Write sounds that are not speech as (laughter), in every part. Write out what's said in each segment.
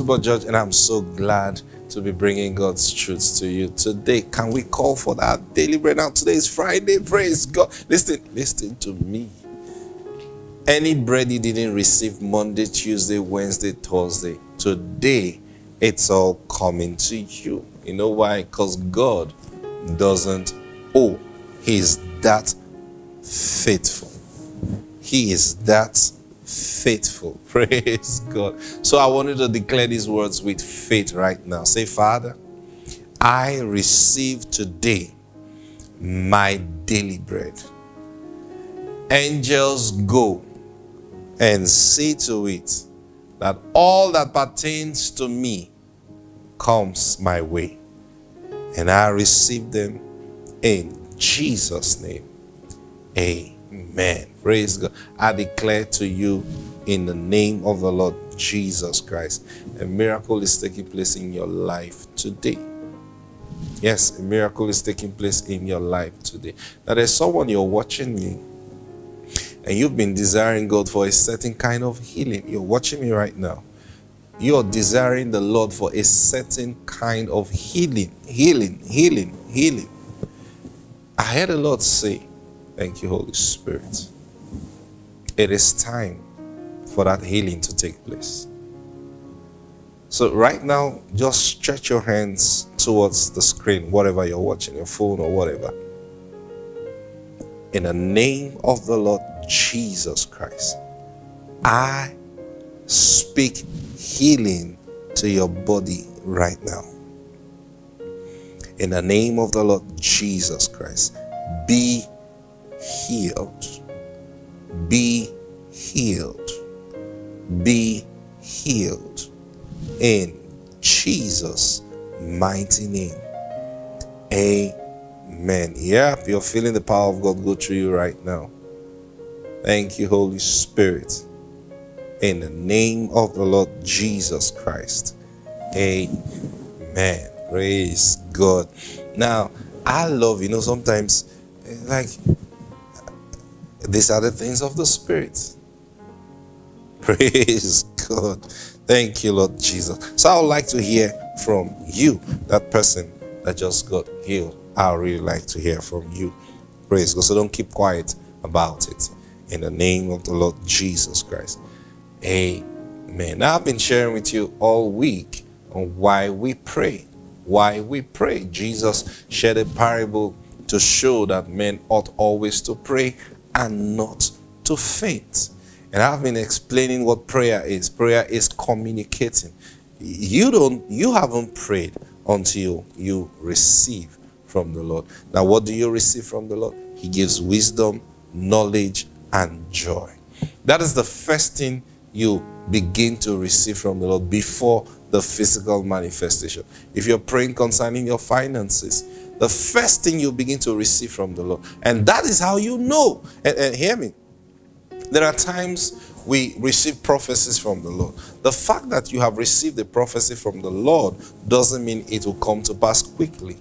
I'm George, and I'm so glad to be bringing God's truths to you today. Can we call for that daily bread? Now, today is Friday. Praise God. Listen, listen to me. Any bread you didn't receive Monday, Tuesday, Wednesday, Thursday, today it's all coming to you. You know why? Because God doesn't owe. He's that faithful. He is that faithful. (laughs) Praise God. So I wanted to declare these words with faith right now. Say, Father, I receive today my daily bread. Angels go and see to it that all that pertains to me comes my way. And I receive them in Jesus' name. Amen. Praise God. I declare to you in the name of the Lord Jesus Christ, a miracle is taking place in your life today. Yes, a miracle is taking place in your life today. Now, there's someone you're watching me, and you've been desiring God for a certain kind of healing. You're watching me right now. You're desiring the Lord for a certain kind of healing, healing, healing, healing. I heard the Lord say, Thank you, Holy Spirit. It is time for that healing to take place. So, right now, just stretch your hands towards the screen, whatever you're watching, your phone or whatever. In the name of the Lord Jesus Christ, I speak healing to your body right now. In the name of the Lord Jesus Christ, be healed. Be healed. Be healed. In Jesus' mighty name. Amen. Yep, you're feeling the power of God go through you right now. Thank you, Holy Spirit. In the name of the Lord Jesus Christ. Amen. Praise God. Now, I love, you know, sometimes, eh, like, these are the things of the Spirit. (laughs) Praise God. Thank you, Lord Jesus. So I would like to hear from you, that person that just got healed. I would really like to hear from you. Praise God. So don't keep quiet about it. In the name of the Lord Jesus Christ. Amen. Now I've been sharing with you all week on why we pray. Why we pray. Jesus shared a parable to show that men ought always to pray and not to faint. And I've been explaining what prayer is. Prayer is communicating. You don't you haven't prayed until you receive from the Lord. Now what do you receive from the Lord? He gives wisdom, knowledge and joy. That is the first thing you begin to receive from the Lord before the physical manifestation. If you're praying concerning your finances, the first thing you begin to receive from the Lord. And that is how you know. And, and hear me. There are times we receive prophecies from the Lord. The fact that you have received a prophecy from the Lord doesn't mean it will come to pass quickly.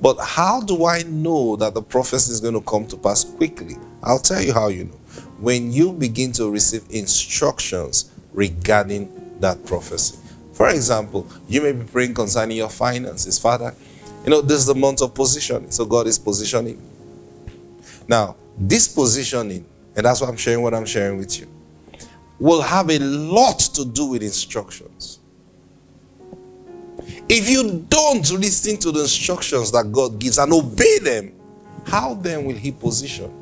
But how do I know that the prophecy is going to come to pass quickly? I'll tell you how you know. When you begin to receive instructions regarding that prophecy. For example, you may be praying concerning your finances. Father, you know, this is the month of positioning. So God is positioning. Now, this positioning, and that's why I'm sharing what I'm sharing with you, will have a lot to do with instructions. If you don't listen to the instructions that God gives and obey them, how then will He position?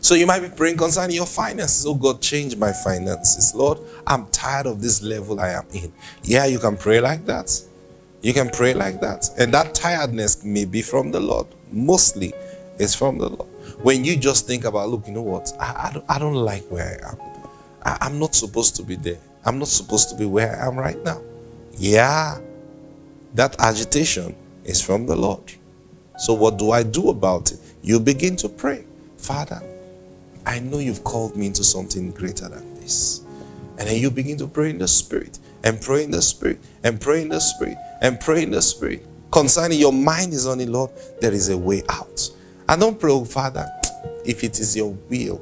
So you might be praying concerning your finances. Oh God, change my finances. Lord, I'm tired of this level I am in. Yeah, you can pray like that. You can pray like that. And that tiredness may be from the Lord. Mostly it's from the Lord. When you just think about, look, you know what? I, I, don't, I don't like where I am. I, I'm not supposed to be there. I'm not supposed to be where I am right now. Yeah, that agitation is from the Lord. So, what do I do about it? You begin to pray. Father, I know you've called me into something greater than this. And then you begin to pray in the Spirit, and pray in the Spirit, and pray in the Spirit, and pray in the Spirit. Concerning your mind is on it, Lord, there is a way out. And don't pray, oh Father, if it is your will,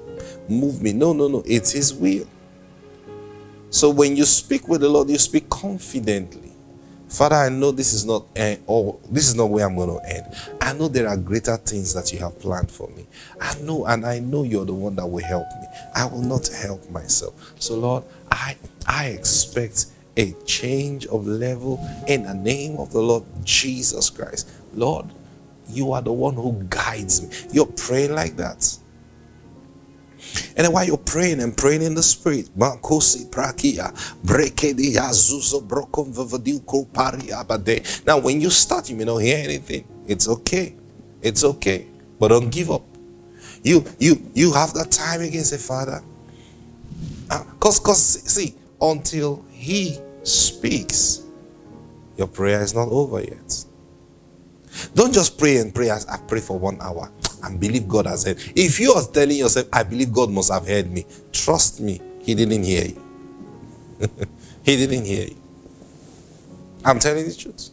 move me. No, no, no, it's His will. So when you speak with the Lord, you speak confidently. Father, I know this is not eh, end, or this is not where I'm going to end. I know there are greater things that you have planned for me. I know, and I know you're the one that will help me. I will not help myself. So, Lord, I I expect a change of level in the name of the Lord Jesus Christ. Lord, you are the one who guides me. You're praying like that. And while you're praying and praying in the spirit, now when you start, you may not hear anything. It's okay. It's okay. But don't give up. You you you have that time again, say, Father. Because uh, cause see, until he speaks, your prayer is not over yet. Don't just pray and pray as I pray for one hour and believe God has heard. If you are telling yourself, I believe God must have heard me, trust me, He didn't hear you. (laughs) he didn't hear you. I'm telling the truth.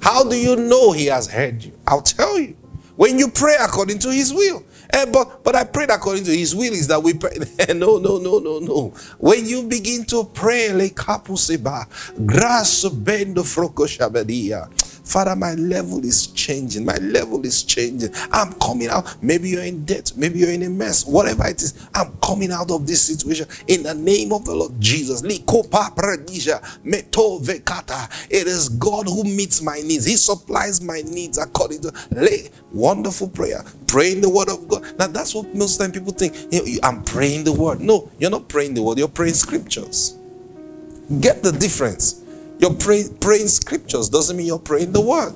How do you know He has heard you? I'll tell you. When you pray according to His will. Eh, but but I prayed according to His will is that we pray. (laughs) no, no, no, no, no. When you begin to pray, le capuseba, grasso bendo froco shabadia. Father, my level is changing. My level is changing. I'm coming out. Maybe you're in debt. Maybe you're in a mess. Whatever it is, I'm coming out of this situation in the name of the Lord Jesus. It is God who meets my needs. He supplies my needs according to wonderful prayer. Praying the word of God. Now that's what most time people think. I'm praying the word. No, you're not praying the word. You're praying scriptures. Get the difference. You're pray, praying scriptures doesn't mean you're praying the word.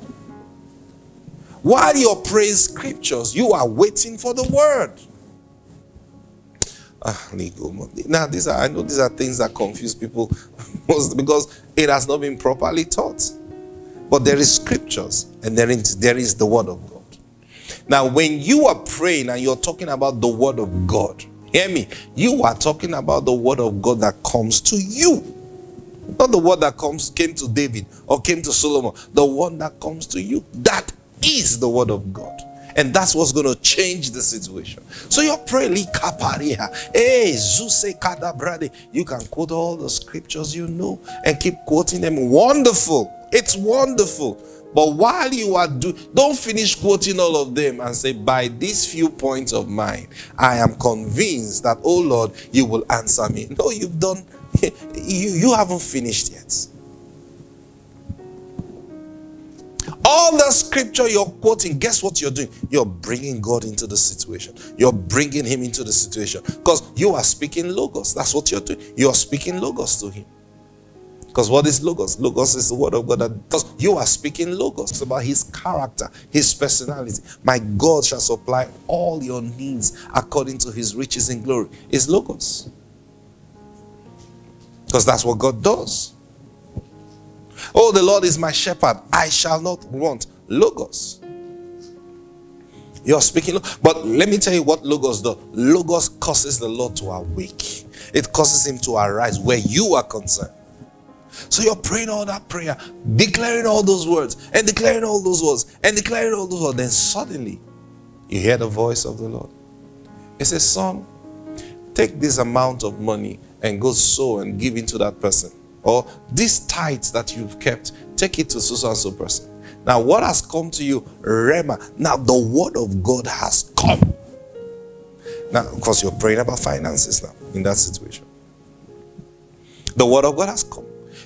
While you're praying scriptures, you are waiting for the word. Ah, now, these are I know these are things that confuse people (laughs) most because it has not been properly taught. But there is scriptures and there is, there is the word of God. Now, when you are praying and you're talking about the word of God, hear me, you are talking about the word of God that comes to you. Not the word that comes came to David or came to Solomon. The one that comes to you. That is the word of God. And that's what's going to change the situation. So hey, eh, Zuse Kadabrade. You can quote all the scriptures you know and keep quoting them. Wonderful. It's wonderful. But while you are doing, don't finish quoting all of them and say, by these few points of mine, I am convinced that, oh Lord, you will answer me. No, you've done (laughs) you, you haven't finished yet. All the scripture you're quoting, guess what you're doing? You're bringing God into the situation. You're bringing Him into the situation because you are speaking Logos. That's what you're doing. You're speaking Logos to Him. Because what is Logos? Logos is the word of God. Because you are speaking Logos. It's about His character, His personality. My God shall supply all your needs according to His riches in glory. Is Logos. Because that's what God does. Oh, the Lord is my shepherd. I shall not want. Logos. You're speaking, but let me tell you what Logos does. Logos causes the Lord to awake, it causes him to arise where you are concerned. So you're praying all that prayer, declaring all those words, and declaring all those words, and declaring all those words. Then suddenly, you hear the voice of the Lord. It says, Son, take this amount of money and go sow and give into that person. Or this tithes that you've kept, take it to so and so person. Now, what has come to you? Rhema. Now, the word of God has come. Now, of course, you're praying about finances now in that situation. The word of God has come.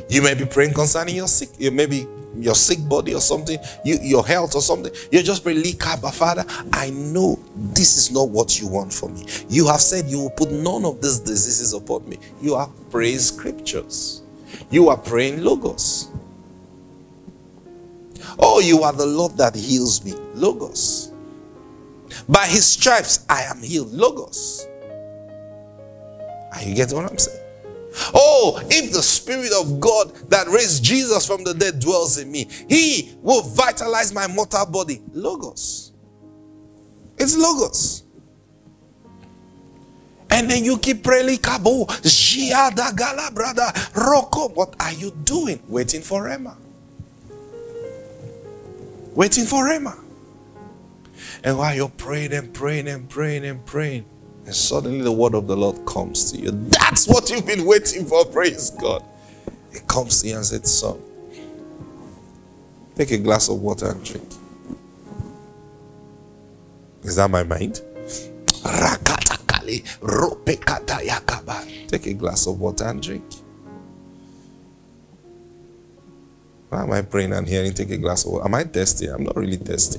You may be praying concerning your sick. You may be your sick body or something, you, your health or something, you just pray, Likaba, Father, I know this is not what you want for me. You have said you will put none of these diseases upon me. You are praying scriptures. You are praying logos. Oh, you are the Lord that heals me. Logos. By his stripes I am healed. Logos. Are you getting what I'm saying? Oh, if the Spirit of God that raised Jesus from the dead dwells in me, He will vitalize my mortal body. Logos. It's Logos. And then you keep praying, Kabo, Jiada Gala, brother, Roko. What are you doing? Waiting for Rhema. Waiting for Rhema. And while you're praying and praying and praying and praying, And suddenly the word of the Lord comes to you. That's what you've been waiting for. Praise God. It comes to you and says, Son, take a glass of water and drink. Is that my mind? Take a glass of water and drink. Why am I praying and hearing take a glass of water? Am I thirsty? I'm not really thirsty.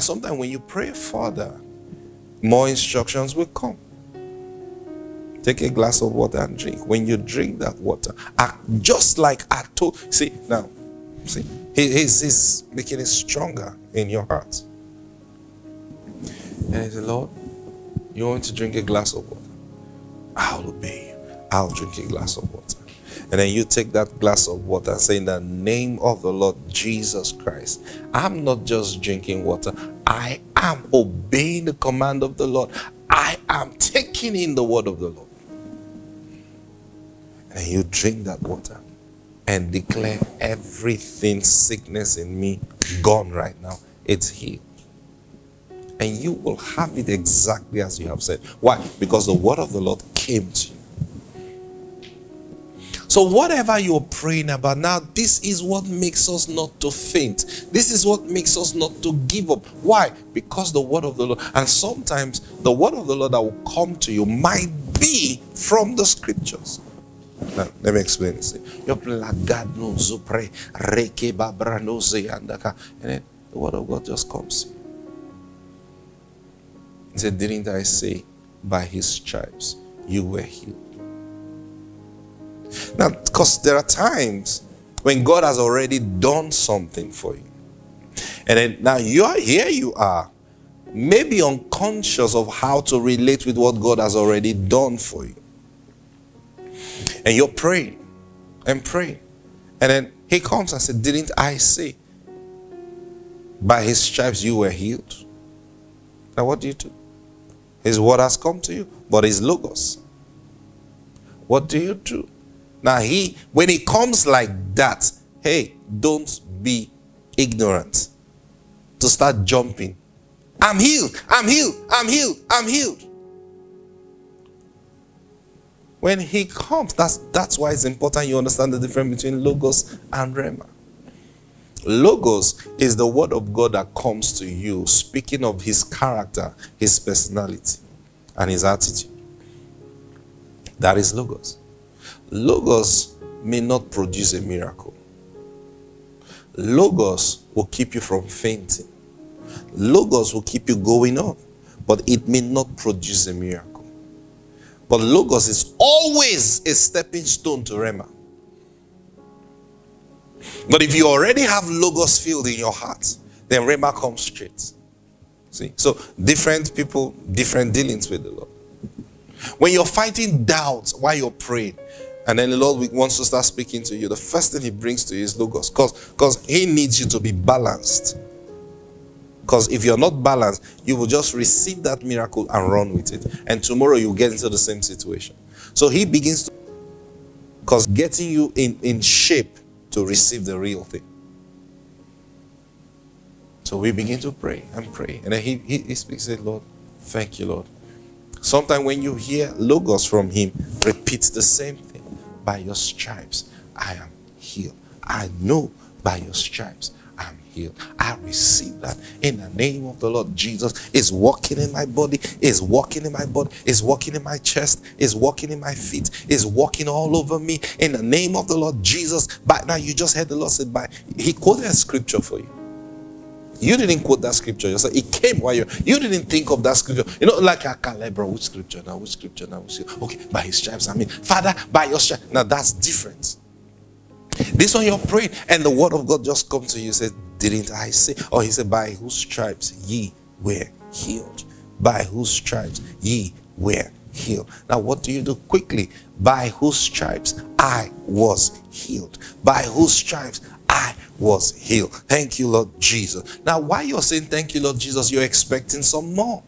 Sometimes when you pray further, more instructions will come. Take a glass of water and drink. When you drink that water, just like I told, see now, see, he's, he's making it stronger in your heart. And he said, Lord, you want to drink a glass of water? I'll obey you. I'll drink a glass of water. And then you take that glass of water and say, In the name of the Lord Jesus Christ, I'm not just drinking water, I am obeying the command of the Lord. I am taking in the word of the Lord. And you drink that water and declare everything sickness in me gone right now. It's healed. And you will have it exactly as you have said. Why? Because the word of the Lord came to you. So whatever you're praying about now, this is what makes us not to faint. This is what makes us not to give up. Why? Because the word of the Lord. And sometimes the word of the Lord that will come to you might be from the scriptures. Now, let me explain this. And the word of God just comes. He said, Didn't I say, by his stripes you were healed? Now, because there are times when God has already done something for you. And then now you are here you are, maybe unconscious of how to relate with what God has already done for you. And you're praying and praying. And then he comes and said, Didn't I say? By his stripes you were healed. Now what do you do? His word has come to you, but his logos. What do you do? Now, he, when he comes like that, hey, don't be ignorant to start jumping. I'm healed, I'm healed, I'm healed, I'm healed. When he comes, that's, that's why it's important you understand the difference between Logos and Rhema. Logos is the word of God that comes to you, speaking of his character, his personality, and his attitude. That is Logos. Logos may not produce a miracle. Logos will keep you from fainting. Logos will keep you going on, but it may not produce a miracle. But Logos is always a stepping stone to Rhema. But if you already have Logos filled in your heart, then Rhema comes straight. See? So different people, different dealings with the Lord. When you're fighting doubts while you're praying, and then the Lord wants to start speaking to you. The first thing He brings to you is Logos. Because He needs you to be balanced. Because if you're not balanced, you will just receive that miracle and run with it. And tomorrow you'll get into the same situation. So He begins to. Because getting you in, in shape to receive the real thing. So we begin to pray and pray. And then He, he, he speaks, Lord, thank you, Lord. Sometimes when you hear Logos from Him, repeats the same thing by your stripes I am healed. I know by your stripes I'm healed. I receive that in the name of the Lord Jesus. Is walking in my body, is walking in my body, is walking in my chest, is walking in my feet, is walking all over me in the name of the Lord Jesus. But now you just heard the Lord say, by He quoted a scripture for you. You didn't quote that scripture yourself. It came while you you didn't think of that scripture. You know, like a calibra, which scripture now, which scripture now? Okay, by his stripes, I mean, Father, by your stripes. Now that's different. This one you're praying, and the word of God just come to you, said, Didn't I say? Or he said, By whose stripes ye were healed. By whose stripes ye were healed. Now, what do you do quickly? By whose stripes I was healed. By whose stripes was healed. Thank you, Lord Jesus. Now, why you're saying thank you, Lord Jesus, you're expecting some more.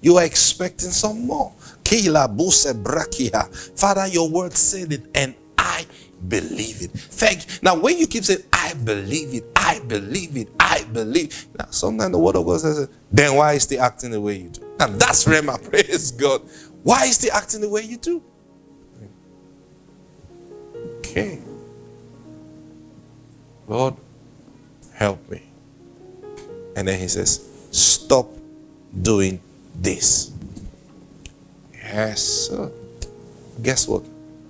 You are expecting some more. Father, your word said it, and I believe it. Thank you. Now, when you keep saying, I believe it, I believe it, I believe. Now, sometimes the word of God says, then why is he acting the way you do? And that's Rhema, (laughs) praise God. Why is he acting the way you do? Okay. Lord, help me. And then he says, stop doing this. Yes, sir. Guess what?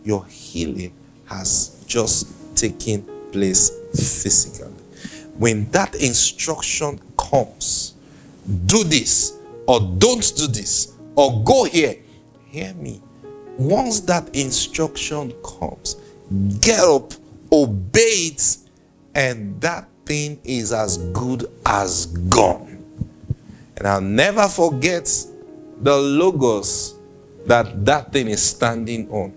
Your healing has just taken place physically. When that instruction comes, do this or don't do this or go here, hear me. Once that instruction comes, get up, obey it, and that thing is as good as gone. And I'll never forget the logos that that thing is standing on.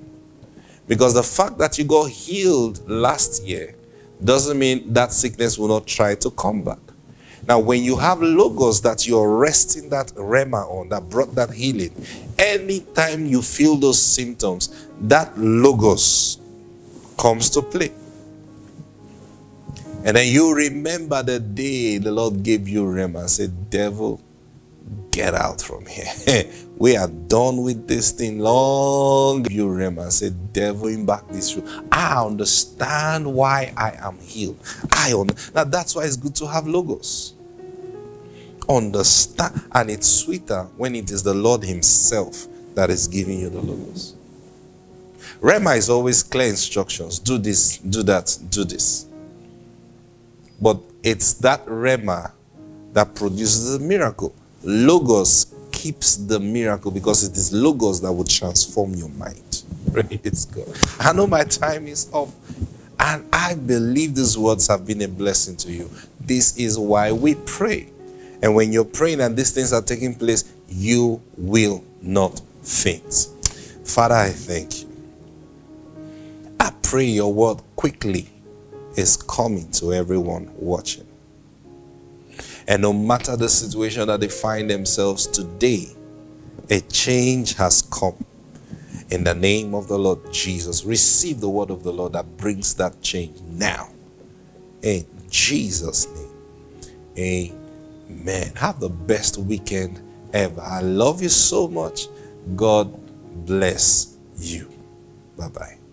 Because the fact that you got healed last year doesn't mean that sickness will not try to come back. Now, when you have logos that you're resting that rhema on, that brought that healing, anytime you feel those symptoms, that logos comes to play. And then you remember the day the Lord gave you rhema and said, Devil, get out from here. (laughs) we are done with this thing long. You remember and say, devil in back this room. I understand why I am healed. I understand. Now that's why it's good to have logos. Understand. And it's sweeter when it is the Lord himself that is giving you the logos. Rhema is always clear instructions. Do this, do that, do this. But it's that Rhema that produces a miracle. Logos keeps the miracle because it is logos that will transform your mind. (laughs) Praise God. I know my time is up. And I believe these words have been a blessing to you. This is why we pray. And when you're praying and these things are taking place, you will not faint. Father, I thank you. I pray your word quickly is coming to everyone watching. And no matter the situation that they find themselves today, a change has come. In the name of the Lord Jesus, receive the word of the Lord that brings that change now. In Jesus' name. Amen. Have the best weekend ever. I love you so much. God bless you. Bye bye.